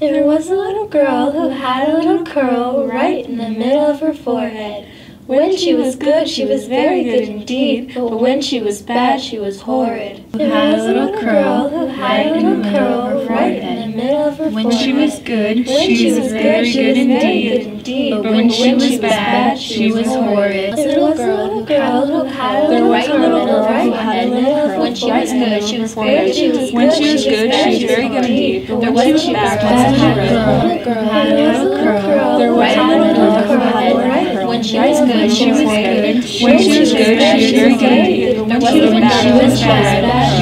There was a little girl who had a little curl right in the middle of her forehead. When she was good, she was very good indeed, but when she was bad, she was horrid. There was a little curl who had a little curl right in the middle of her forehead. When she was good, she was very good indeed, But when she was bad, she was horrid. Had a There little was a curl little girl who had a little curl when she was good, she was very When she was good. When she was good, she was very good indeed. But when she was bad bad, she had a was little curl. Had a little curl. There was a little girl who had a little curl. When she was good, she was good. When she was good, she was very good indeed. A When bad she was bad, she was horrid.